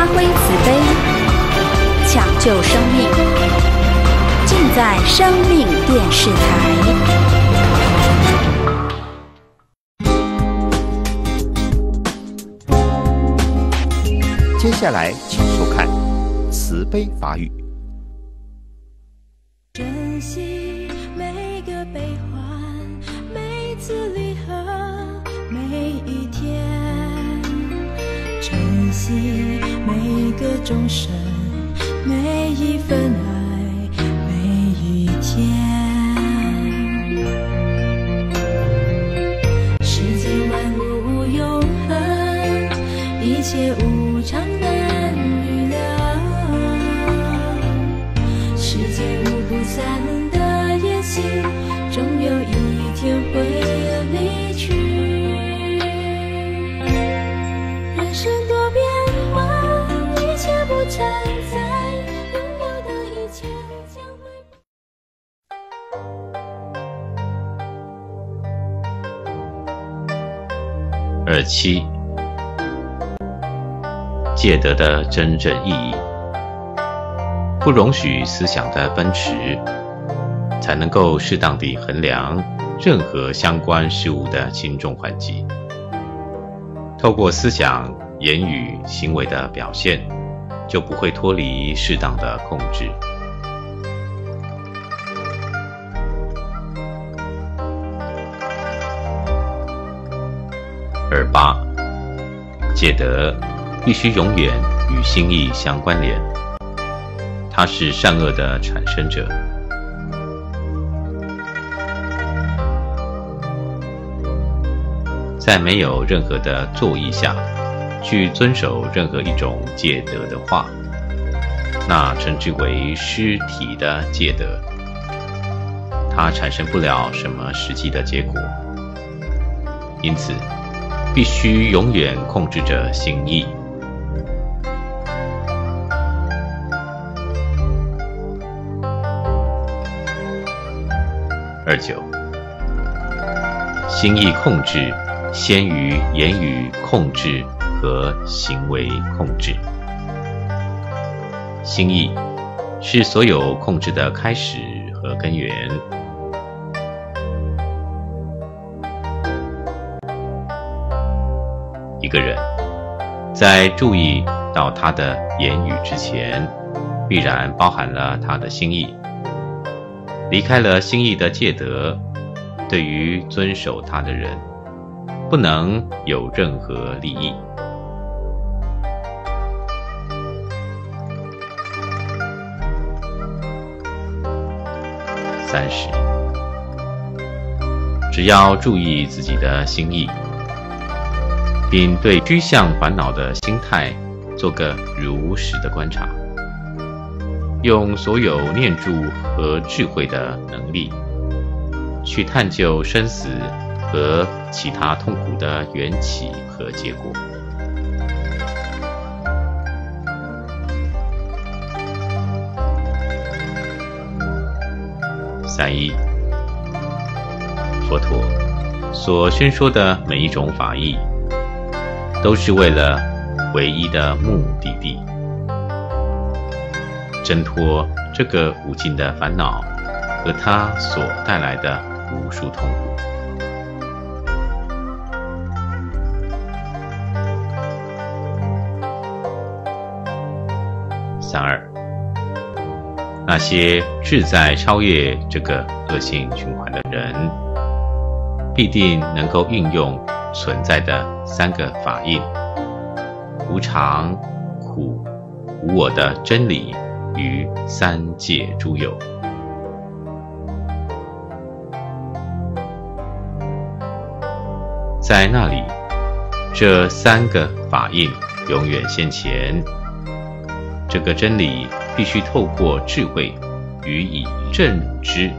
发挥慈悲，抢救生命，尽在生命电视台。接下来，请收看慈悲法语。每个钟声，每一份爱，七，戒德的真正意义，不容许思想的奔驰，才能够适当地衡量任何相关事物的轻重缓急。透过思想、言语、行为的表现，就不会脱离适当的控制。而八，戒德必须永远与心意相关联，它是善恶的产生者。在没有任何的作意下，去遵守任何一种戒德的话，那称之为失体的戒德，它产生不了什么实际的结果。因此，必须永远控制着心意。二九，心意控制先于言语控制和行为控制。心意是所有控制的开始和根源。一个人在注意到他的言语之前，必然包含了他的心意。离开了心意的戒德，对于遵守他的人，不能有任何利益。三十，只要注意自己的心意。并对趋向烦恼的心态做个如实的观察，用所有念住和智慧的能力，去探究生死和其他痛苦的缘起和结果。三一，佛陀所宣说的每一种法义。都是为了唯一的目的地，挣脱这个无尽的烦恼和它所带来的无数痛苦。三二，那些志在超越这个恶性循环的人，必定能够运用。存在的三个法印：无常、苦、无我的真理与三界诸有。在那里，这三个法印永远现前。这个真理必须透过智慧予以认知。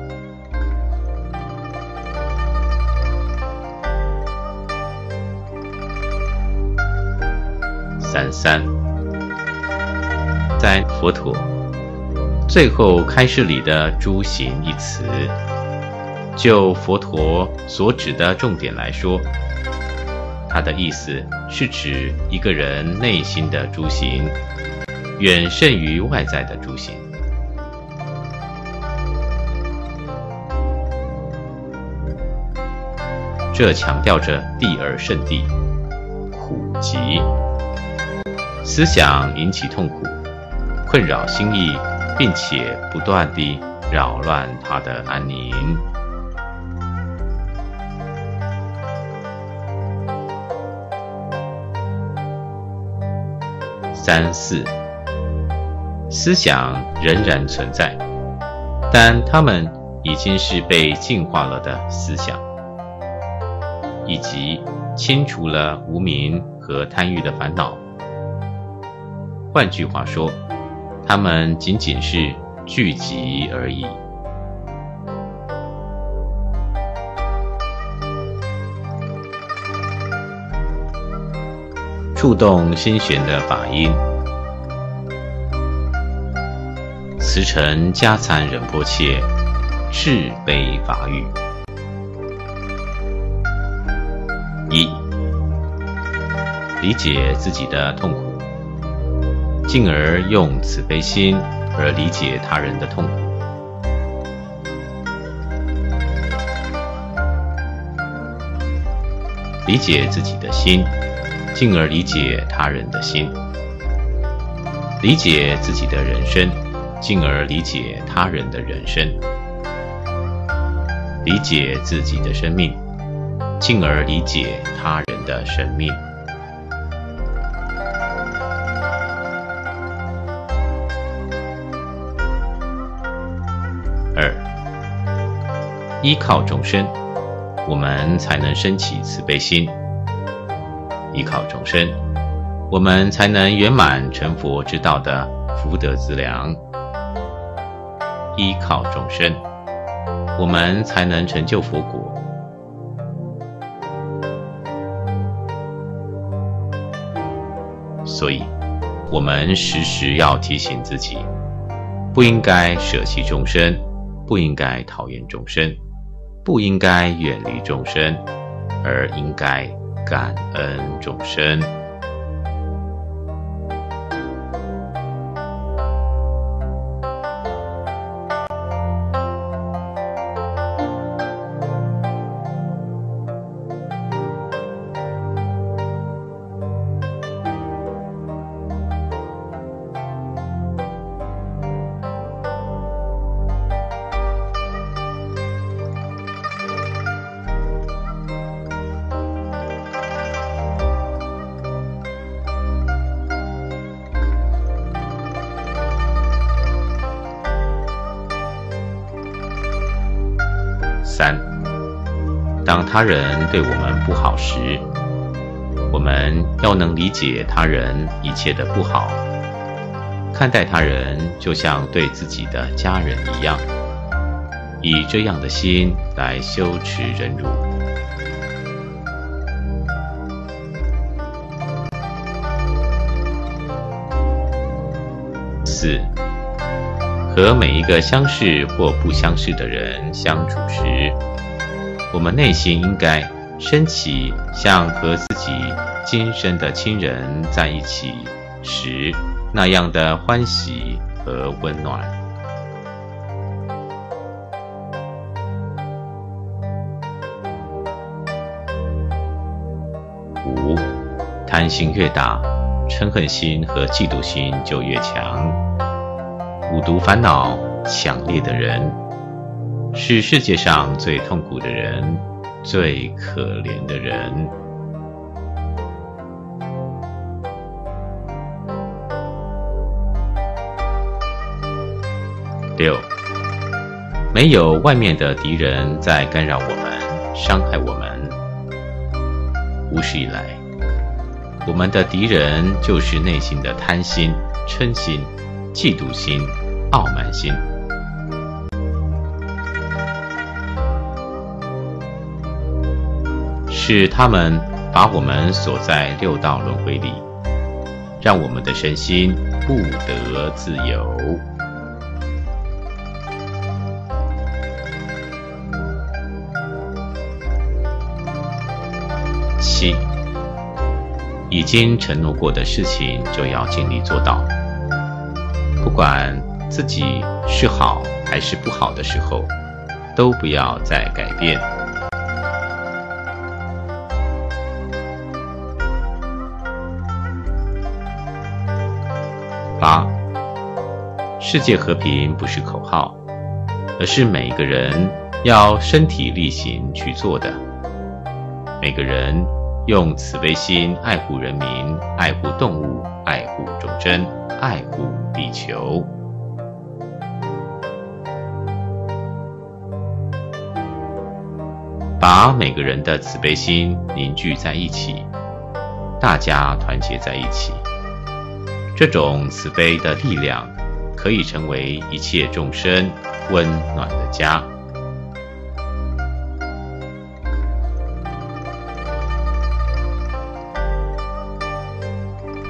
三三，在佛陀最后开示里的“诸行”一词，就佛陀所指的重点来说，它的意思是指一个人内心的诸行，远胜于外在的诸行。这强调着第二圣地，苦集。思想引起痛苦，困扰心意，并且不断地扰乱他的安宁。三四，思想仍然存在，但它们已经是被净化了的思想，以及清除了无明和贪欲的烦恼。换句话说，它们仅仅是聚集而已。触动心弦的法音，慈诚加参仁波切，智悲法语。一，理解自己的痛苦。进而用慈悲心而理解他人的痛。苦，理解自己的心，进而理解他人的心，理解自己的人生，进而理解他人的人生，理解自己的生命，进而理解他人的生命。依靠众生，我们才能升起慈悲心；依靠众生，我们才能圆满成佛之道的福德资粮；依靠众生，我们才能成就佛果。所以，我们时时要提醒自己，不应该舍弃众生，不应该讨厌众生。不应该远离众生，而应该感恩众生。当他人对我们不好时，我们要能理解他人一切的不好，看待他人就像对自己的家人一样，以这样的心来修持忍辱。四。和每一个相识或不相识的人相处时，我们内心应该升起像和自己今生的亲人在一起时那样的欢喜和温暖。五，贪心越大，嗔恨心和嫉妒心就越强。五毒烦恼强烈的人，是世界上最痛苦的人，最可怜的人。六，没有外面的敌人在干扰我们、伤害我们。无始以来，我们的敌人就是内心的贪心、嗔心、嫉妒心。傲慢心，是他们把我们锁在六道轮回里，让我们的身心不得自由。七，已经承诺过的事情就要尽力做到，不管自己是好还是不好的时候，都不要再改变。世界和平不是口号，而是每个人要身体力行去做的。每个人用慈悲心爱护人民，爱护动物，爱护众生，爱护地球，把每个人的慈悲心凝聚在一起，大家团结在一起。这种慈悲的力量，可以成为一切众生温暖的家。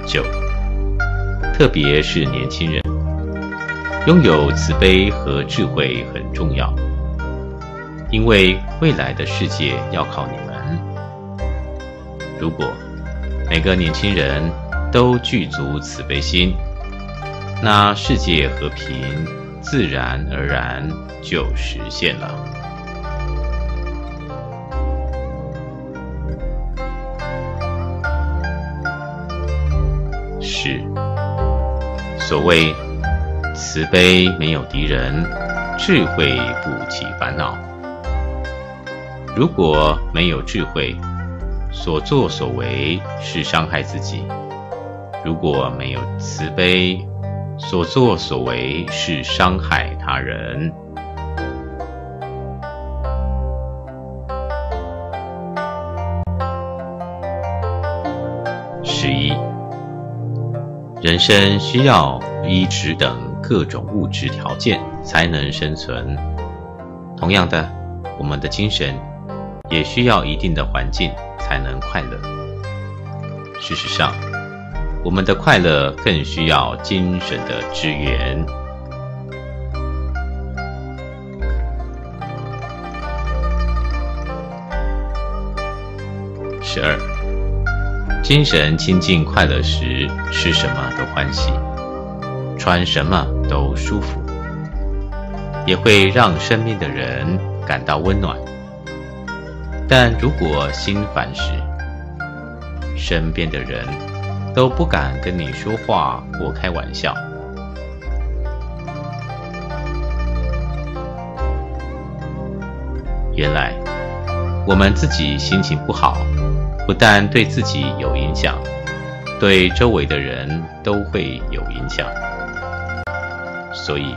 九，特别是年轻人，拥有慈悲和智慧很重要，因为未来的世界要靠你们。如果每个年轻人，都具足慈悲心，那世界和平自然而然就实现了。是，所谓慈悲没有敌人，智慧不起烦恼。如果没有智慧，所作所为是伤害自己。如果没有慈悲，所作所为是伤害他人。十一，人生需要衣食等各种物质条件才能生存。同样的，我们的精神也需要一定的环境才能快乐。事实上。我们的快乐更需要精神的支援。十二，精神清净快乐时，吃什么都欢喜，穿什么都舒服，也会让身边的人感到温暖。但如果心烦时，身边的人。都不敢跟你说话或开玩笑。原来，我们自己心情不好，不但对自己有影响，对周围的人都会有影响。所以，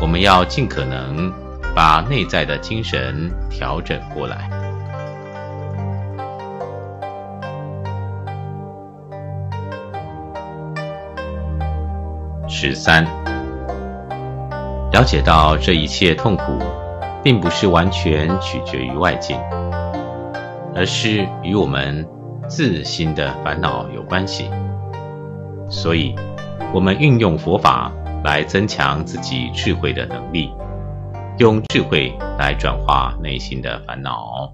我们要尽可能把内在的精神调整过来。十三，了解到这一切痛苦，并不是完全取决于外境，而是与我们自心的烦恼有关系。所以，我们运用佛法来增强自己智慧的能力，用智慧来转化内心的烦恼。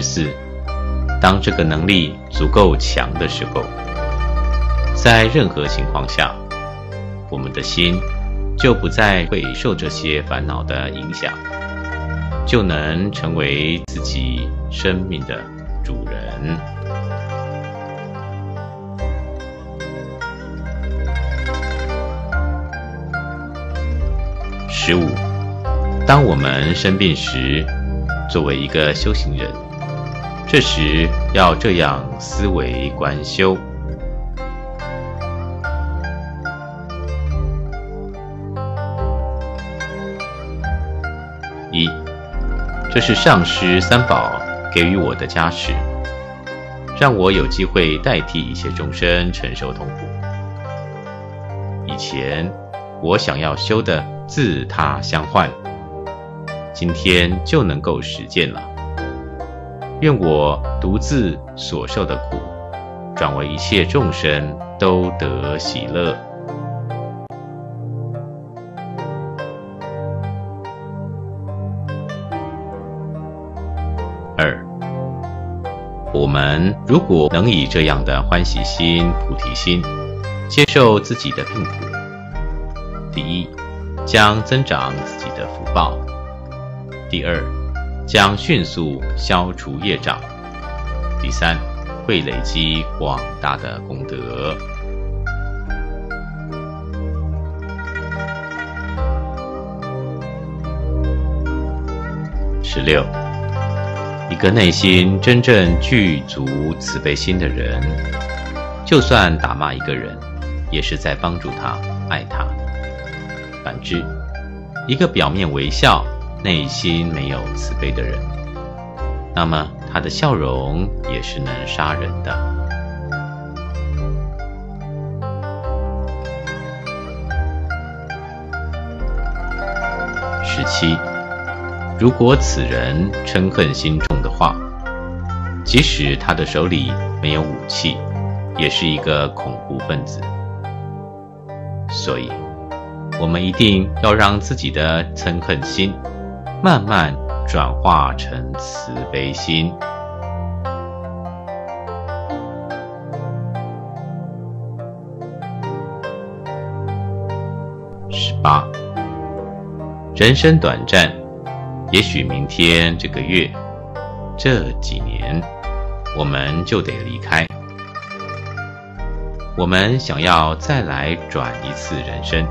十四，当这个能力足够强的时候，在任何情况下，我们的心就不再会受这些烦恼的影响，就能成为自己生命的主人。十五，当我们生病时，作为一个修行人。这时要这样思维观修：一，这是上师三宝给予我的加持，让我有机会代替一切众生承受痛苦。以前我想要修的自他相换，今天就能够实践了。愿我独自所受的苦，转为一切众生都得喜乐。二，我们如果能以这样的欢喜心、菩提心，接受自己的病苦，第一，将增长自己的福报；第二，将迅速消除业障；第三，会累积广大的功德。十六。一个内心真正具足慈悲心的人，就算打骂一个人，也是在帮助他、爱他。反之，一个表面微笑、内心没有慈悲的人，那么他的笑容也是能杀人的。十七。如果此人嗔恨心重的话，即使他的手里没有武器，也是一个恐怖分子。所以，我们一定要让自己的嗔恨心慢慢转化成慈悲心。十八，人生短暂。也许明天、这个月、这几年，我们就得离开。我们想要再来转一次人生，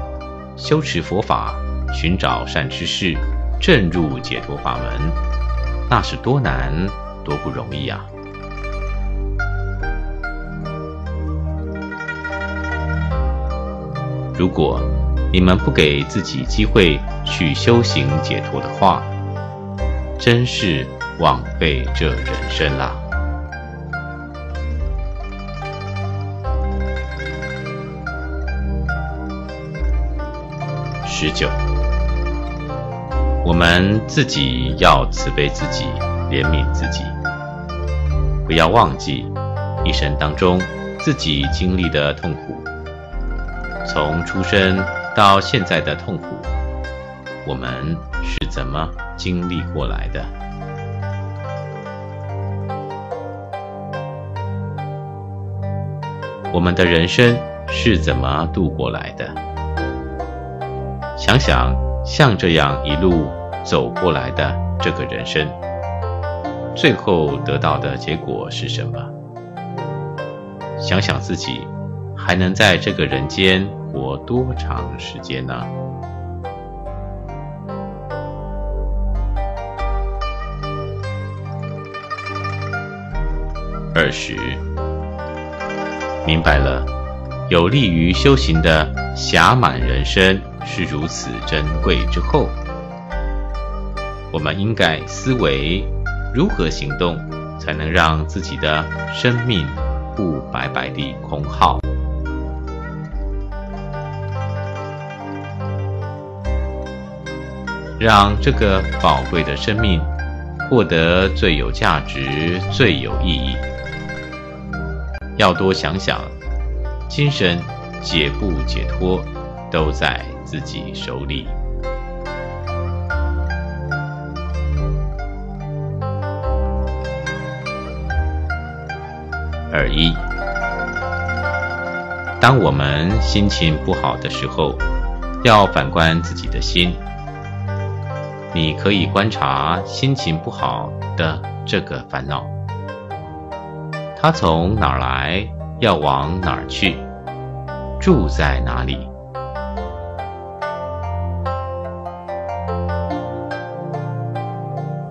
修持佛法，寻找善知识，正入解脱法门，那是多难、多不容易啊！如果你们不给自己机会去修行解脱的话，真是枉费这人生啦！十九，我们自己要慈悲自己，怜悯自己，不要忘记一生当中自己经历的痛苦，从出生到现在的痛苦，我们是怎么？经历过来的，我们的人生是怎么度过来的？想想像这样一路走过来的这个人生，最后得到的结果是什么？想想自己还能在这个人间活多长时间呢？二十，明白了，有利于修行的暇满人生是如此珍贵之后，我们应该思维如何行动，才能让自己的生命不白白地空耗，让这个宝贵的生命获得最有价值、最有意义。要多想想，今生解不解脱，都在自己手里。二一，当我们心情不好的时候，要反观自己的心。你可以观察心情不好的这个烦恼。他从哪儿来，要往哪儿去，住在哪里？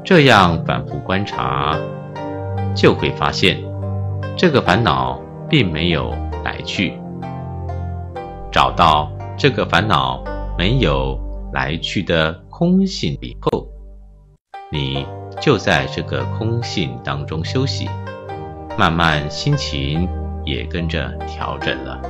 这样反复观察，就会发现，这个烦恼并没有来去。找到这个烦恼没有来去的空性以后，你就在这个空性当中休息，慢慢心情也跟着调整了。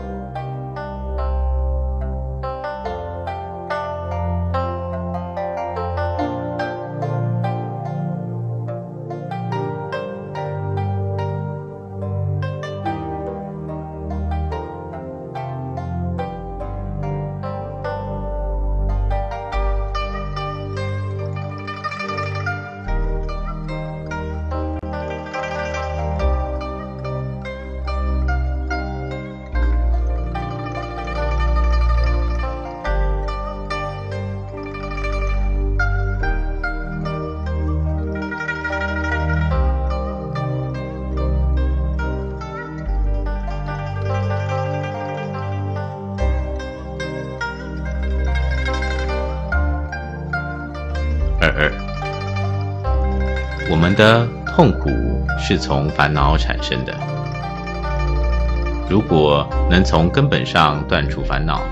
们的痛苦是从烦恼产生的。如果能从根本上断除烦恼，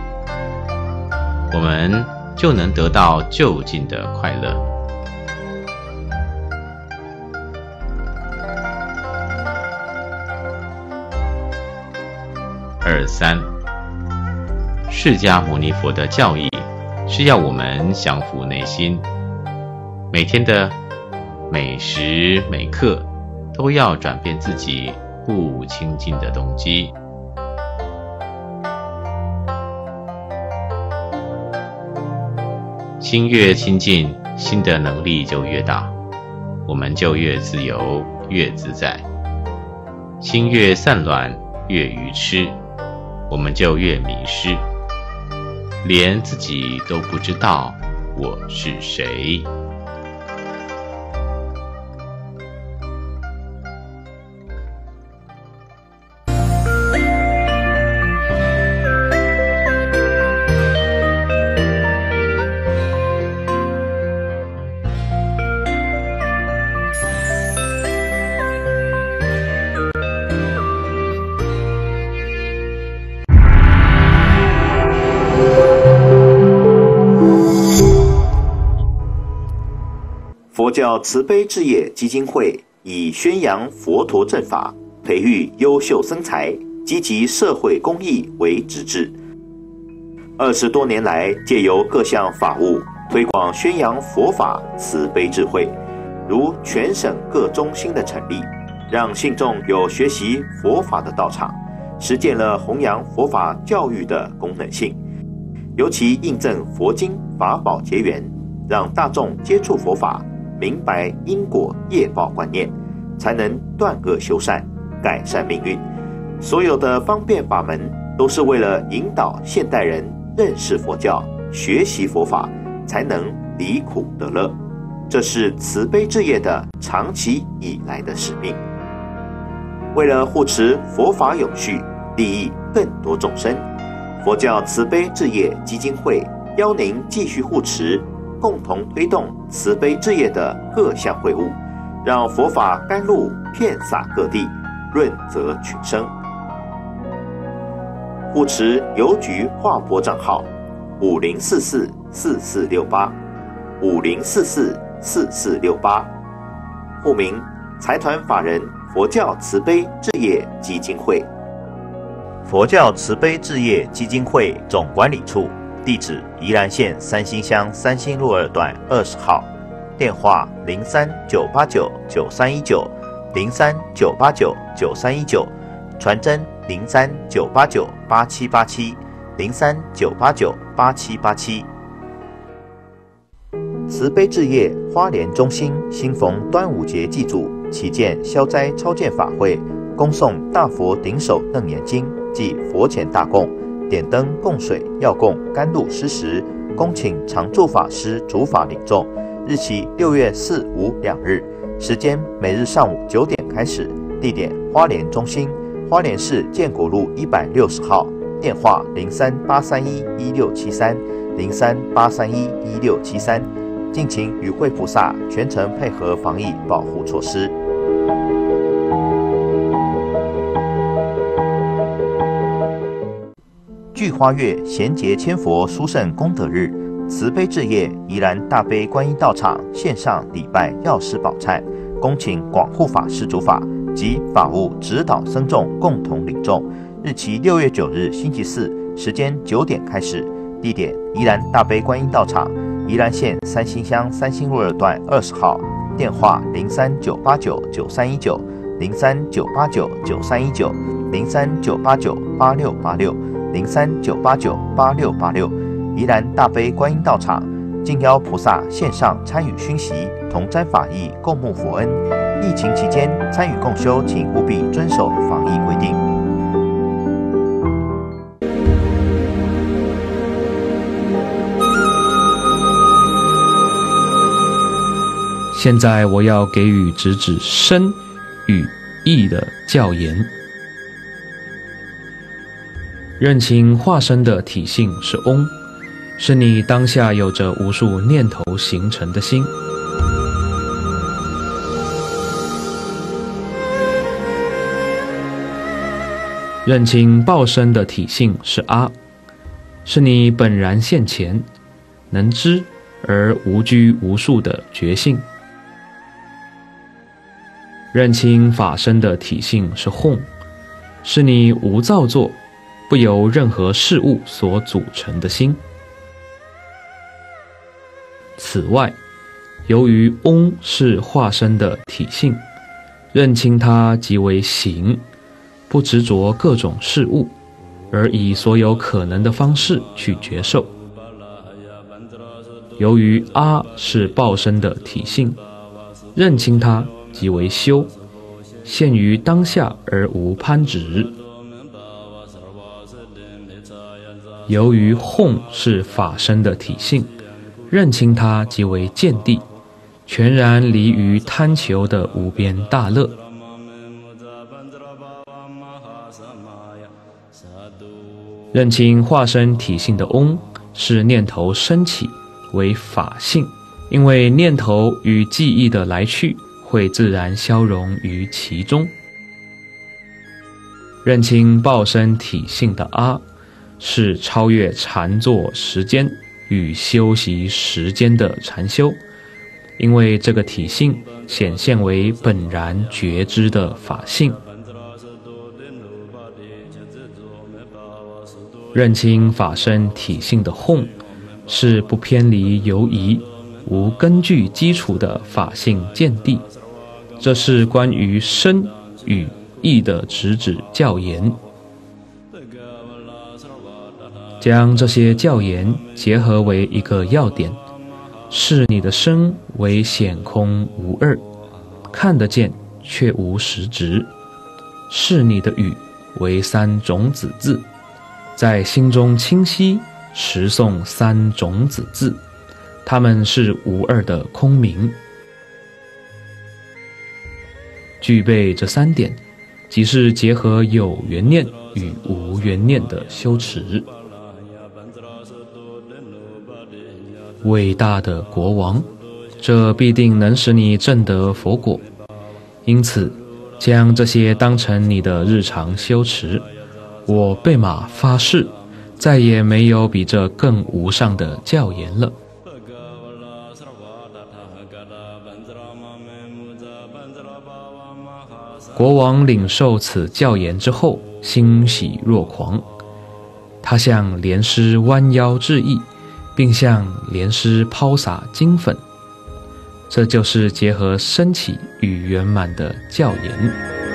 我们就能得到就近的快乐。二三，释迦牟尼佛的教义是要我们降服内心。每天的每时每刻，都要转变自己不清净的动机。心越清净，心的能力就越大，我们就越自由、越自在。心越散乱、越愚痴，我们就越迷失，连自己都不知道我是谁。教慈悲置业基金会以宣扬佛陀正法、培育优秀僧才、积极社会公益为职志。二十多年来，借由各项法务推广宣扬佛法慈悲智慧，如全省各中心的成立，让信众有学习佛法的道场，实践了弘扬佛法教育的功能性。尤其印证佛经法宝结缘，让大众接触佛法。明白因果业报观念，才能断恶修善，改善命运。所有的方便法门，都是为了引导现代人认识佛教、学习佛法，才能离苦得乐。这是慈悲置业的长期以来的使命。为了护持佛法永续，利益更多众生，佛教慈悲置业基金会邀您继续护持。共同推动慈悲置业的各项会务，让佛法甘露遍洒各地，润泽群生。护持邮局划拨账号：五零四四四四六八，五零四四四四六八。户名：财团法人佛教慈悲置业基金会。佛教慈悲置业基金会总管理处。地址：宜兰县三星乡三星路二段二十号，电话：零三九八九九三一九，零三九八九九三一九，传真：零三九八九八七八七，零三九八九八七八七。慈悲置业花莲中心，新逢端午节祭祖，祈见消灾超荐法会，恭送大佛顶首楞严经及佛前大供。点灯供水、要供、甘露施食，恭请常住法师主法领众。日期六月四、五两日，时间每日上午九点开始，地点花莲中心，花莲市建国路一百六十号，电话零三八三一一六七三零三八三一一六七三，敬请与会菩萨全程配合防疫保护措施。聚花月贤节千佛殊胜功德日，慈悲置业宜兰大悲观音道场线上礼拜药师宝忏，恭请广护法师主法及法务指导僧众共同领众。日期六月九日星期四，时间九点开始，地点宜兰大悲观音道场，宜兰县三星乡三星路二段二十号，电话零三九八九九三一九零三九八九九三一九零三九八九八六八六。零三九八九八六八六。宜兰大悲观音道场，敬邀菩萨线上参与熏习，同沾法益，共沐佛恩。疫情期间参与共修，请务必遵守防疫规定。现在我要给予直指身与意的教言。认清化身的体性是嗡。是你当下有着无数念头形成的心，认清报身的体性是阿，是你本然现前，能知而无拘无束的觉性；认清法身的体性是哄，是你无造作，不由任何事物所组成的心。此外，由于嗡是化身的体性，认清它即为行，不执着各种事物，而以所有可能的方式去觉受。由于阿是报身的体性，认清它即为修，限于当下而无攀执。由于哄是法身的体性。认清它即为见地，全然离于贪求的无边大乐。认清化身体性的嗡是念头升起为法性，因为念头与记忆的来去会自然消融于其中。认清报身体性的阿是超越禅坐时间。与修习时间的禅修，因为这个体性显现为本然觉知的法性，认清法身体性的哄，是不偏离游移、无根据基础的法性见地。这是关于身与意的直指教言。将这些教言结合为一个要点，是你的身为显空无二，看得见却无实质；是你的语为三种子字，在心中清晰持诵三种子字，它们是无二的空明。具备这三点，即是结合有缘念与无缘念的修持。伟大的国王，这必定能使你证得佛果。因此，将这些当成你的日常修持。我贝马发誓，再也没有比这更无上的教言了。国王领受此教言之后，欣喜若狂。他向莲师弯腰致意。并向莲师抛洒金粉，这就是结合升起与圆满的教研。